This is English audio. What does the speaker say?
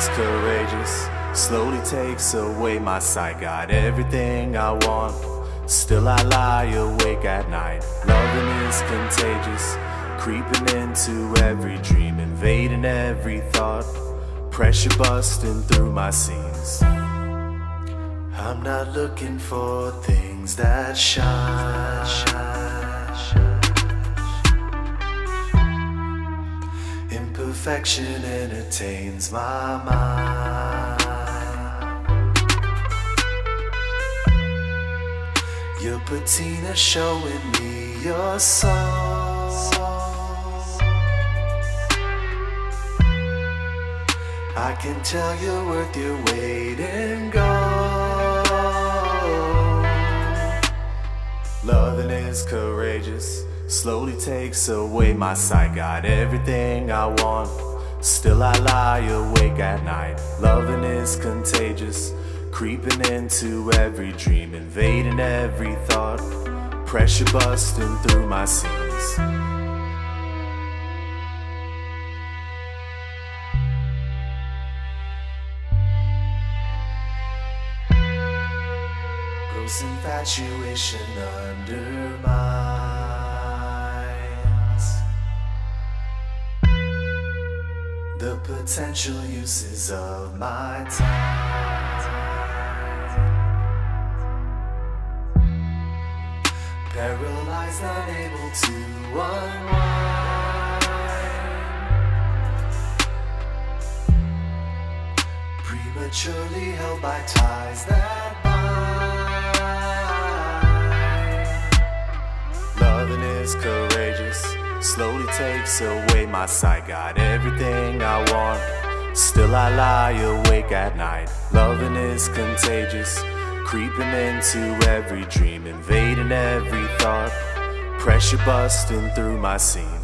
is courageous, slowly takes away my sight. Got everything I want, still I lie awake at night. Loving is contagious, creeping into every dream, invading every thought. Pressure busting through my seams I'm not looking for things that shine. Imperfection entertains my mind. Your patina showing me your soul. I can tell you're worth your weight in gold. Loving is courageous, slowly takes away my sight. Got everything I want, still I lie awake at night. Loving is contagious, creeping into every dream, invading every thought. Pressure busting through my seams Gross infatuation undermines the potential uses of my time. Paralyzed, unable to unwind. Prematurely held by ties that slowly takes away my sight. Got everything I want, still I lie awake at night. Loving is contagious, creeping into every dream, invading every thought. Pressure busting through my scene.